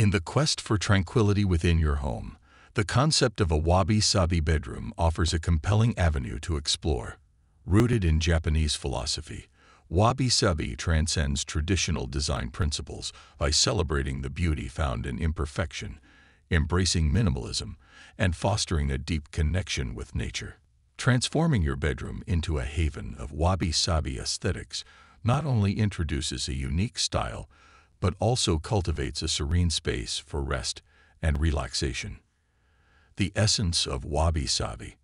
In the quest for tranquility within your home, the concept of a wabi-sabi bedroom offers a compelling avenue to explore. Rooted in Japanese philosophy, wabi-sabi transcends traditional design principles by celebrating the beauty found in imperfection, embracing minimalism, and fostering a deep connection with nature. Transforming your bedroom into a haven of wabi-sabi aesthetics not only introduces a unique style, but also cultivates a serene space for rest and relaxation. The essence of wabi-sabi.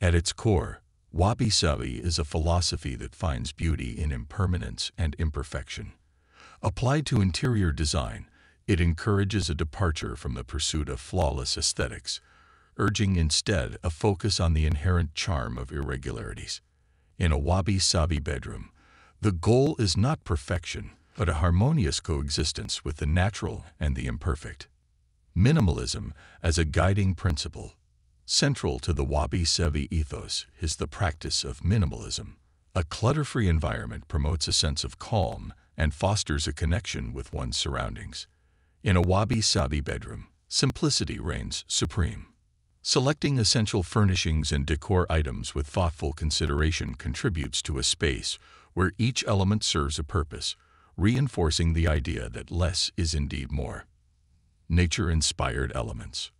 At its core, wabi-sabi is a philosophy that finds beauty in impermanence and imperfection. Applied to interior design, it encourages a departure from the pursuit of flawless aesthetics, urging instead a focus on the inherent charm of irregularities. In a wabi-sabi bedroom, the goal is not perfection, but a harmonious coexistence with the natural and the imperfect. Minimalism as a guiding principle. Central to the wabi-sabi ethos is the practice of minimalism. A clutter-free environment promotes a sense of calm and fosters a connection with one's surroundings. In a wabi-sabi bedroom, simplicity reigns supreme. Selecting essential furnishings and decor items with thoughtful consideration contributes to a space where each element serves a purpose, reinforcing the idea that less is indeed more. Nature-inspired elements.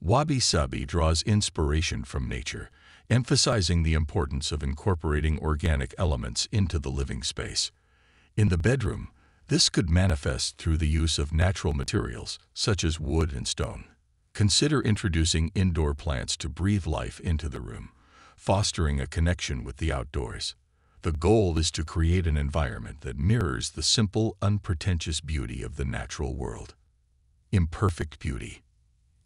Wabi-sabi draws inspiration from nature, emphasizing the importance of incorporating organic elements into the living space. In the bedroom, this could manifest through the use of natural materials, such as wood and stone. Consider introducing indoor plants to breathe life into the room, fostering a connection with the outdoors. The goal is to create an environment that mirrors the simple, unpretentious beauty of the natural world. Imperfect beauty.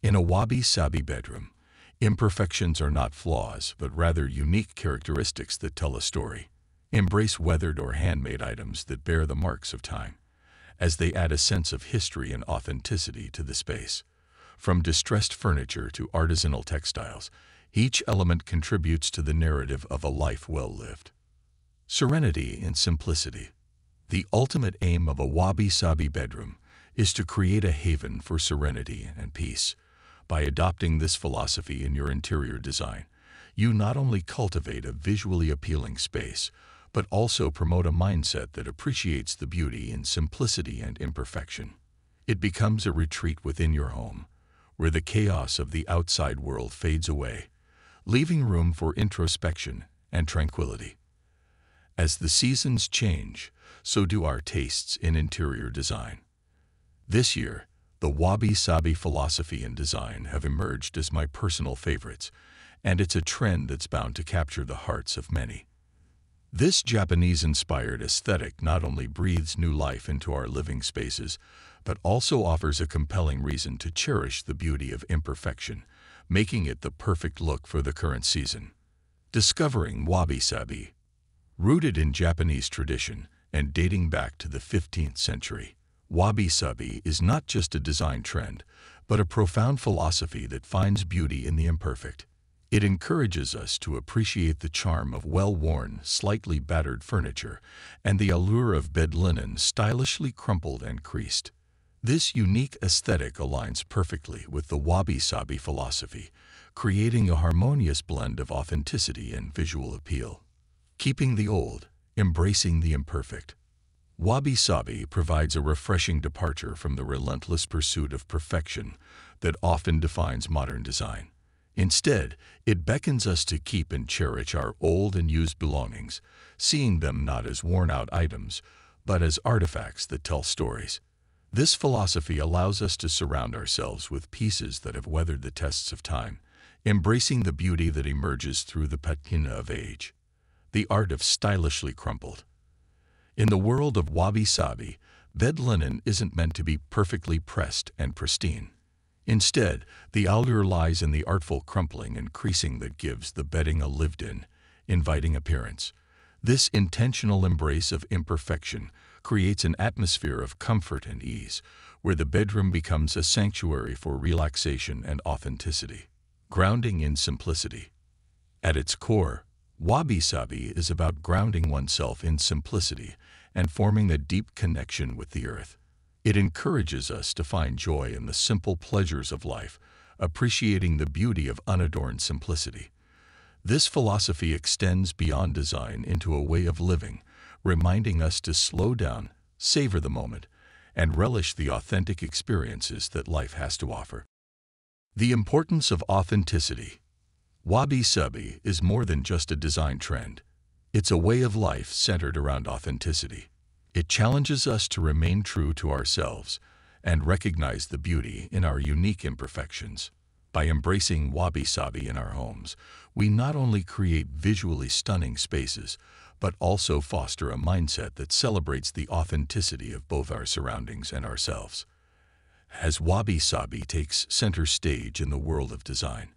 In a wabi-sabi bedroom, imperfections are not flaws, but rather unique characteristics that tell a story. Embrace weathered or handmade items that bear the marks of time, as they add a sense of history and authenticity to the space. From distressed furniture to artisanal textiles, each element contributes to the narrative of a life well lived. Serenity and simplicity. The ultimate aim of a wabi-sabi bedroom is to create a haven for serenity and peace. By adopting this philosophy in your interior design, you not only cultivate a visually appealing space, but also promote a mindset that appreciates the beauty in simplicity and imperfection. It becomes a retreat within your home, where the chaos of the outside world fades away, leaving room for introspection and tranquility. As the seasons change, so do our tastes in interior design. This year, the wabi-sabi philosophy and design have emerged as my personal favorites, and it's a trend that's bound to capture the hearts of many. This Japanese-inspired aesthetic not only breathes new life into our living spaces, but also offers a compelling reason to cherish the beauty of imperfection, making it the perfect look for the current season. Discovering wabi-sabi Rooted in Japanese tradition and dating back to the 15th century, wabi-sabi is not just a design trend, but a profound philosophy that finds beauty in the imperfect. It encourages us to appreciate the charm of well-worn, slightly battered furniture and the allure of bed linen stylishly crumpled and creased. This unique aesthetic aligns perfectly with the wabi-sabi philosophy, creating a harmonious blend of authenticity and visual appeal. Keeping the old, embracing the imperfect. Wabi-sabi provides a refreshing departure from the relentless pursuit of perfection that often defines modern design. Instead, it beckons us to keep and cherish our old and used belongings, seeing them not as worn-out items, but as artifacts that tell stories. This philosophy allows us to surround ourselves with pieces that have weathered the tests of time, embracing the beauty that emerges through the patina of age the art of stylishly crumpled. In the world of wabi-sabi, bed linen isn't meant to be perfectly pressed and pristine. Instead, the allure lies in the artful crumpling and creasing that gives the bedding a lived-in, inviting appearance. This intentional embrace of imperfection creates an atmosphere of comfort and ease, where the bedroom becomes a sanctuary for relaxation and authenticity. Grounding in simplicity. At its core, Wabi-sabi is about grounding oneself in simplicity and forming a deep connection with the earth. It encourages us to find joy in the simple pleasures of life, appreciating the beauty of unadorned simplicity. This philosophy extends beyond design into a way of living, reminding us to slow down, savor the moment, and relish the authentic experiences that life has to offer. The importance of authenticity. Wabi-sabi is more than just a design trend. It's a way of life centered around authenticity. It challenges us to remain true to ourselves and recognize the beauty in our unique imperfections. By embracing wabi-sabi in our homes, we not only create visually stunning spaces, but also foster a mindset that celebrates the authenticity of both our surroundings and ourselves. As wabi-sabi takes center stage in the world of design,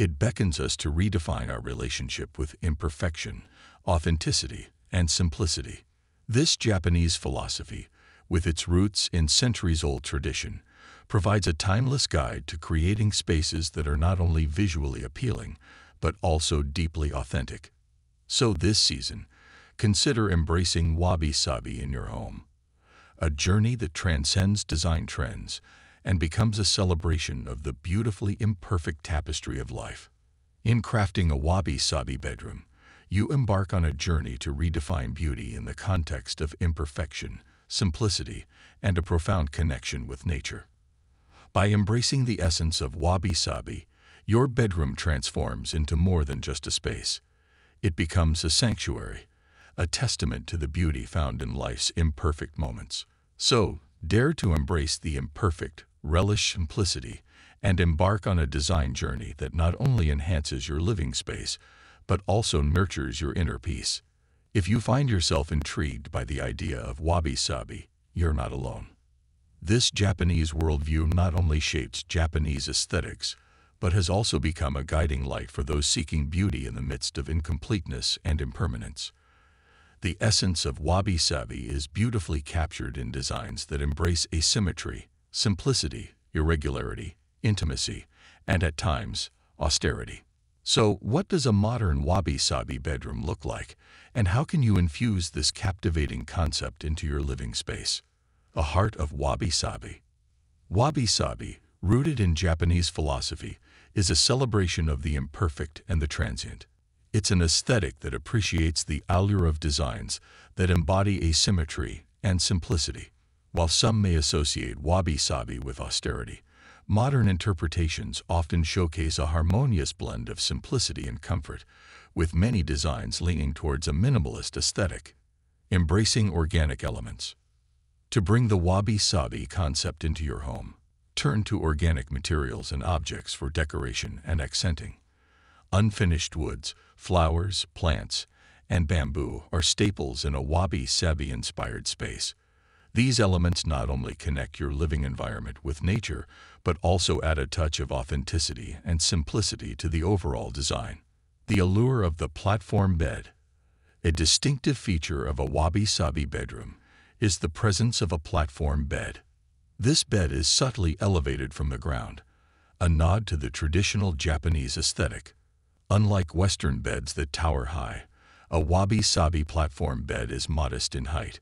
it beckons us to redefine our relationship with imperfection, authenticity, and simplicity. This Japanese philosophy, with its roots in centuries-old tradition, provides a timeless guide to creating spaces that are not only visually appealing, but also deeply authentic. So this season, consider embracing wabi-sabi in your home, a journey that transcends design trends and becomes a celebration of the beautifully imperfect tapestry of life. In crafting a wabi-sabi bedroom, you embark on a journey to redefine beauty in the context of imperfection, simplicity, and a profound connection with nature. By embracing the essence of wabi-sabi, your bedroom transforms into more than just a space. It becomes a sanctuary, a testament to the beauty found in life's imperfect moments. So, dare to embrace the imperfect, relish simplicity, and embark on a design journey that not only enhances your living space, but also nurtures your inner peace. If you find yourself intrigued by the idea of wabi-sabi, you're not alone. This Japanese worldview not only shapes Japanese aesthetics, but has also become a guiding light for those seeking beauty in the midst of incompleteness and impermanence. The essence of wabi-sabi is beautifully captured in designs that embrace asymmetry, simplicity, irregularity, intimacy, and at times, austerity. So, what does a modern wabi-sabi bedroom look like, and how can you infuse this captivating concept into your living space? A heart of wabi-sabi. Wabi-sabi, rooted in Japanese philosophy, is a celebration of the imperfect and the transient. It's an aesthetic that appreciates the allure of designs that embody asymmetry and simplicity. While some may associate wabi-sabi with austerity, modern interpretations often showcase a harmonious blend of simplicity and comfort, with many designs leaning towards a minimalist aesthetic. Embracing organic elements. To bring the wabi-sabi concept into your home, turn to organic materials and objects for decoration and accenting. Unfinished woods, flowers, plants, and bamboo are staples in a wabi-sabi-inspired space. These elements not only connect your living environment with nature, but also add a touch of authenticity and simplicity to the overall design. The allure of the platform bed. A distinctive feature of a wabi-sabi bedroom is the presence of a platform bed. This bed is subtly elevated from the ground, a nod to the traditional Japanese aesthetic. Unlike Western beds that tower high, a wabi-sabi platform bed is modest in height,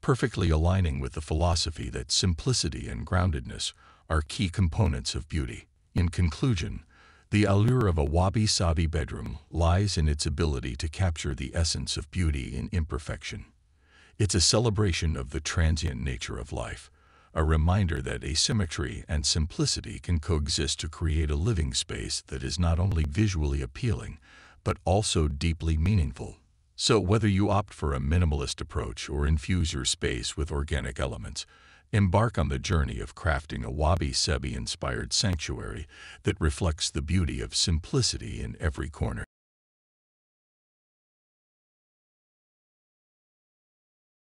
perfectly aligning with the philosophy that simplicity and groundedness are key components of beauty. In conclusion, the allure of a wabi-sabi bedroom lies in its ability to capture the essence of beauty in imperfection. It's a celebration of the transient nature of life, a reminder that asymmetry and simplicity can coexist to create a living space that is not only visually appealing, but also deeply meaningful. So whether you opt for a minimalist approach or infuse your space with organic elements, embark on the journey of crafting a wabi-sabi inspired sanctuary that reflects the beauty of simplicity in every corner.